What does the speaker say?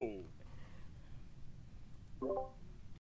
Whoa!